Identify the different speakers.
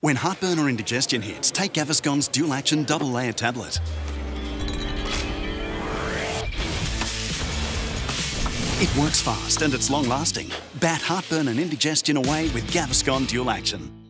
Speaker 1: When heartburn or indigestion hits, take Gaviscon's dual action double layer tablet. It works fast and it's long lasting. Bat heartburn and indigestion away with Gaviscon Dual Action.